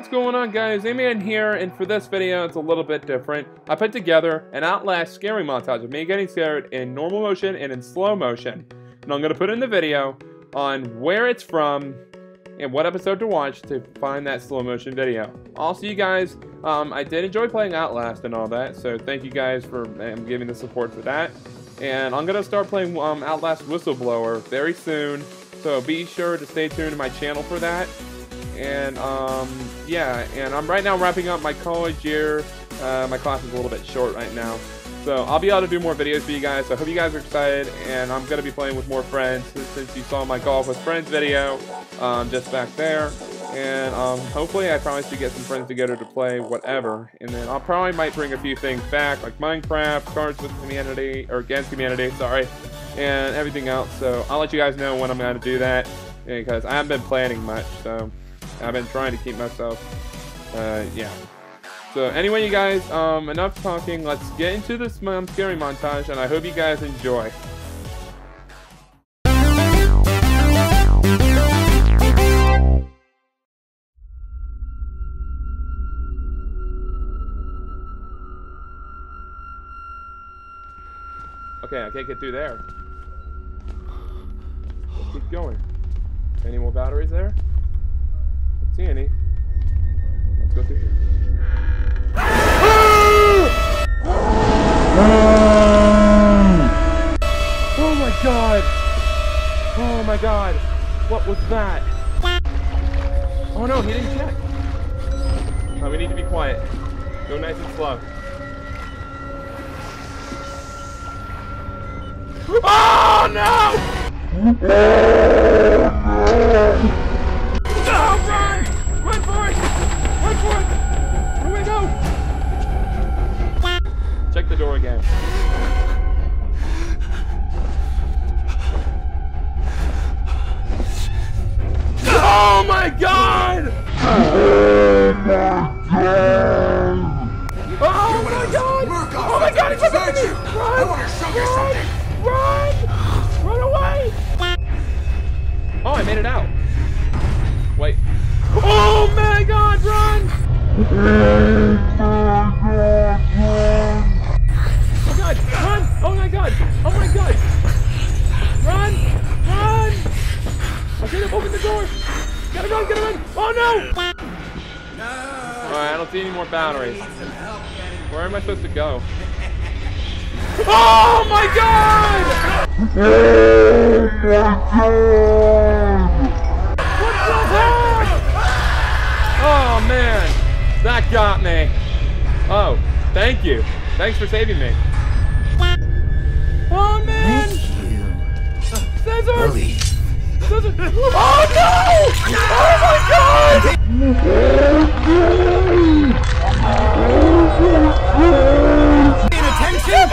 what's going on guys? A-Man here, and for this video, it's a little bit different. I put together an Outlast scary montage of me getting scared in normal motion and in slow motion. And I'm going to put in the video on where it's from and what episode to watch to find that slow motion video. Also, you guys, um, I did enjoy playing Outlast and all that, so thank you guys for um, giving the support for that. And I'm going to start playing um, Outlast Whistleblower very soon, so be sure to stay tuned to my channel for that and um, yeah, and I'm right now wrapping up my college year. Uh, my class is a little bit short right now, so I'll be able to do more videos for you guys. So I hope you guys are excited, and I'm gonna be playing with more friends since you saw my golf with friends video um, just back there. And um, hopefully I promise to get some friends together to play whatever. And then I'll probably might bring a few things back, like Minecraft, Cards with Humanity, or Against Humanity, sorry, and everything else. So I'll let you guys know when I'm going to do that, because I haven't been planning much, so I've been trying to keep myself, uh, yeah. So anyway, you guys, um, enough talking. Let's get into this um, scary montage, and I hope you guys enjoy. Okay, I can't get through there. Let's keep going. Any more batteries there? Don't see eh? any. Let's go through here. Oh my god! Oh my god! What was that? Oh no, he didn't check! Oh, we need to be quiet. Go nice and slow. Oh no! No, Check the door again. Oh my god! Oh my god! Oh my god! At me! Run! Run! Run! Run away! Oh, I made it out. Wait. Oh my god, run! Okay, open the door! Gotta run, gotta run! Oh no! no. Alright, I don't see any more batteries. Where am I supposed to go? Oh my god! What the hell? Oh man, that got me. Oh, thank you. Thanks for saving me. Oh man! Scissors! Scissors! Oh no! Oh my god!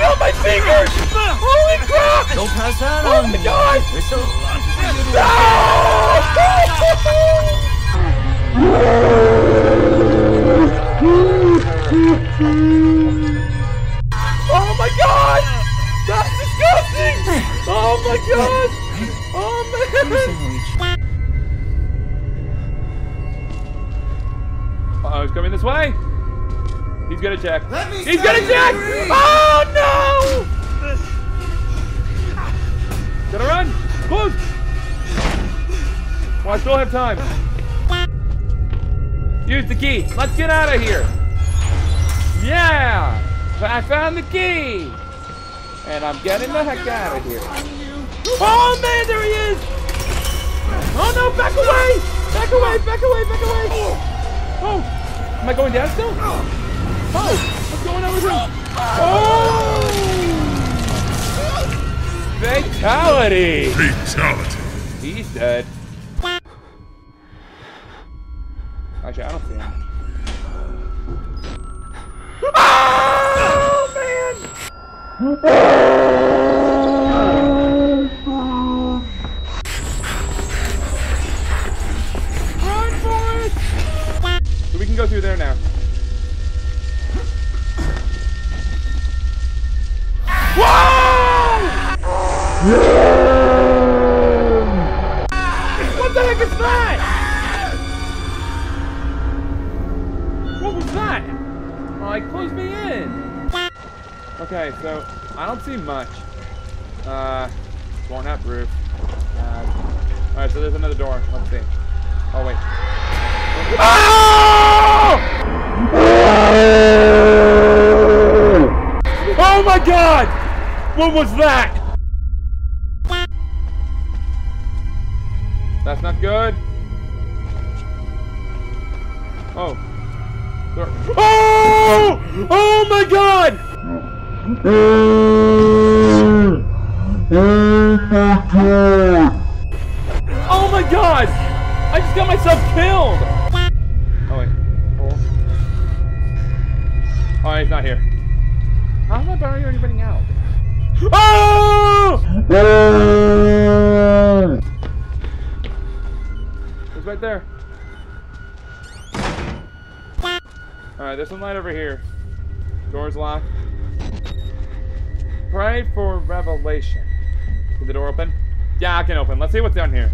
On my fingers! Holy crap! Don't pass that Oh my god! Oh my god! That's disgusting! Oh my god! This way! He's gonna check. Let me He's gonna check! Oh no! Gonna run! Close! Well, I still have time. Use the key. Let's get out of here. Yeah! I found the key! And I'm getting the heck out of here. Oh man, there he is! Oh no, back away! Back away, back away, back away! Oh! Am I going down still? Oh! What's going on with him? Oh! Fatality! Fatality. He's dead. Actually, I don't see him. Oh man! go through there now. Whoa! what the heck is that? What was that? Oh, I closed me in. Okay, so I don't see much. Uh, going up have roof. Uh, Alright, so there's another door. Let's see. Oh, wait. Ah! Oh my God! What was that? That's not good. Oh. Oh! Oh my God! Oh my God! I just got myself killed. He's not here. How am I barely anybody out? Oh! It's right there. Alright, there's some light over here. Door's locked. Pray for revelation. Is the door open? Yeah, I can open. Let's see what's down here.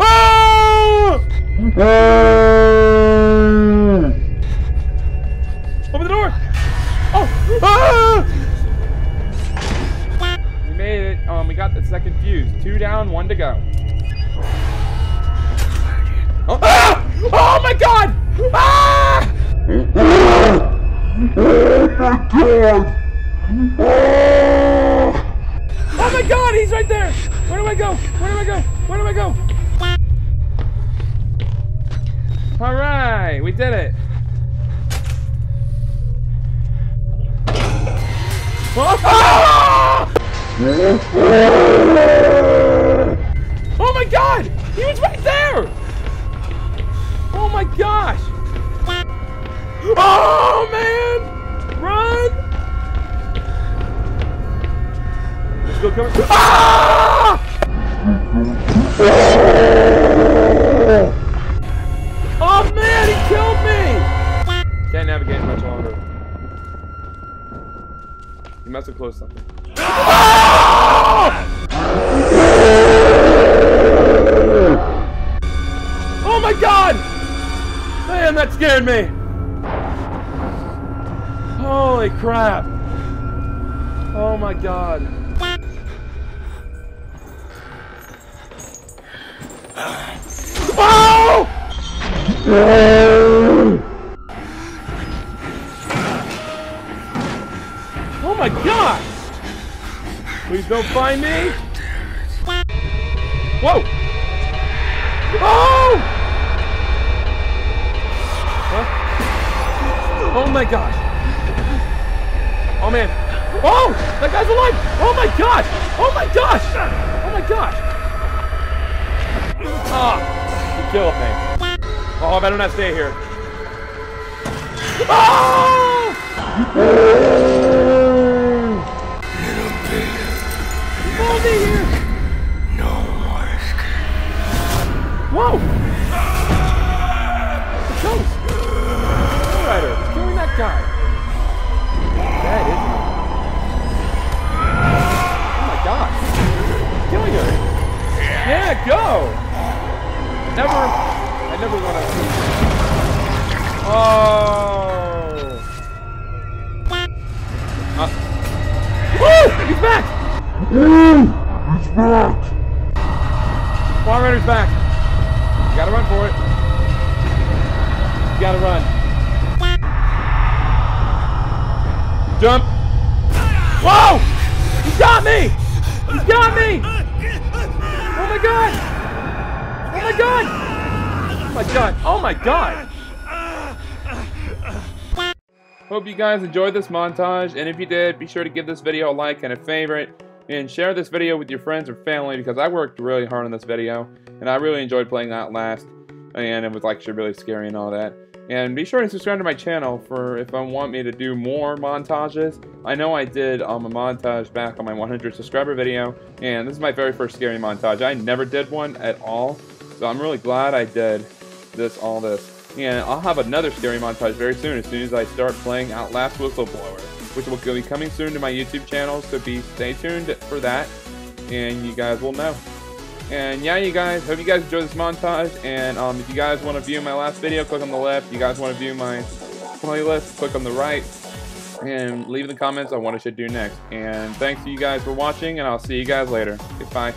Oh! Ah! Ah! We made it. Um, we got the second fuse. Two down, one to go. Oh, ah! oh my god! Ah! Oh my god, he's right there! Where do I go? Where do I go? Where do I go? Alright, we did it. Oh my god! He was right there! Oh my gosh! Oh man! Run! He's still coming. Ah! Oh man, he killed me! Can't navigate much longer. He must have closed something. Oh my god! Man, that scared me! Holy crap! Oh my god. Oh! Oh Please don't find me! Whoa! Oh! Huh? Oh my god! Oh man! Oh! That guy's alive! Oh my gosh! Oh my gosh! Oh my gosh! Ah! He killed me. Oh, I better not stay here. Oh! Me here! No more escape. Whoa! The ghost! Rider, it's killing that guy. That is. Oh my gosh. Killing her. Yeah, go! Never. I never want to. Oh. Jump. Whoa! He got me! He got me! Oh my god! Oh my god! Oh my god! Oh my god! Hope you guys enjoyed this montage, and if you did, be sure to give this video a like and a favorite, and share this video with your friends or family because I worked really hard on this video, and I really enjoyed playing Outlast, and it was actually really scary and all that. And be sure to subscribe to my channel for if I want me to do more montages. I know I did um, a montage back on my 100 subscriber video, and this is my very first scary montage. I never did one at all, so I'm really glad I did this all this. And I'll have another scary montage very soon, as soon as I start playing Outlast Whistleblower, which will be coming soon to my YouTube channel, so be stay tuned for that, and you guys will know. And yeah, you guys, hope you guys enjoyed this montage, and um, if you guys want to view my last video, click on the left. If you guys want to view my playlist, click on the right. and leave in the comments on what I should do next. And thanks to you guys for watching, and I'll see you guys later. Goodbye.